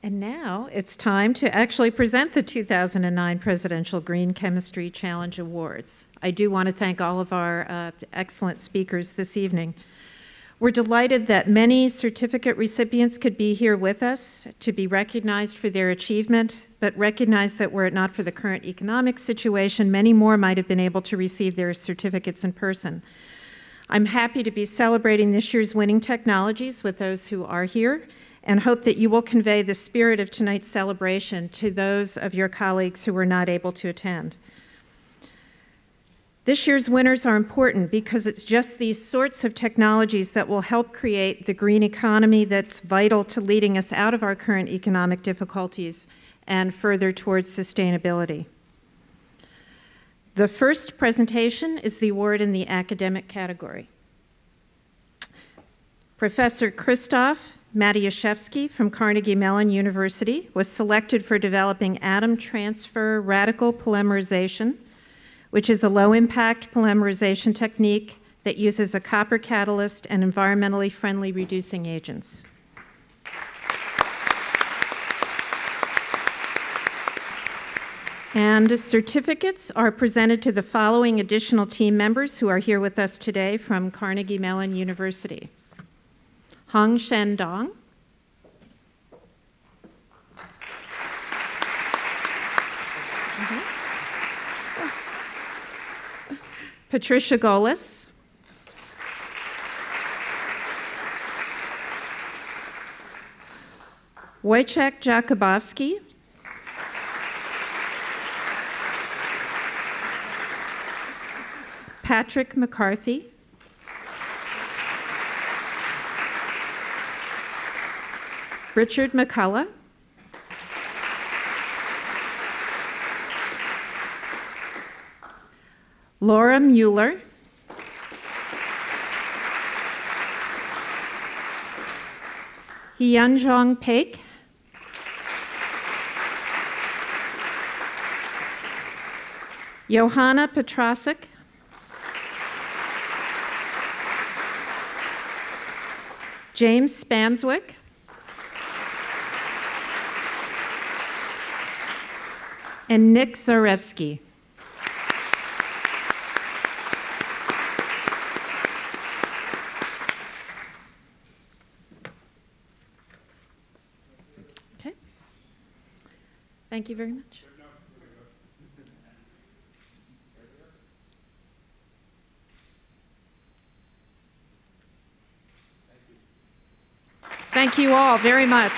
And now it's time to actually present the 2009 Presidential Green Chemistry Challenge Awards. I do want to thank all of our uh, excellent speakers this evening. We're delighted that many certificate recipients could be here with us to be recognized for their achievement, but recognize that were it not for the current economic situation, many more might have been able to receive their certificates in person. I'm happy to be celebrating this year's winning technologies with those who are here and hope that you will convey the spirit of tonight's celebration to those of your colleagues who were not able to attend. This year's winners are important because it's just these sorts of technologies that will help create the green economy that's vital to leading us out of our current economic difficulties and further towards sustainability. The first presentation is the award in the academic category. Professor Krzysztof Matyjaszewski from Carnegie Mellon University was selected for developing atom transfer radical polymerization, which is a low-impact polymerization technique that uses a copper catalyst and environmentally friendly reducing agents. And certificates are presented to the following additional team members who are here with us today from Carnegie Mellon University. Hongchen Dong. Mm-hmm. Patricia Golas. Wojciech Jakubowski. Patrick McCarthy. Richard McCullough. Laura Mueller. Hyunjong Paik. Joanna Pietrasik. James Spanswick. And Nick Tsarevsky. Okay. Thank you very much. Thank you all very much.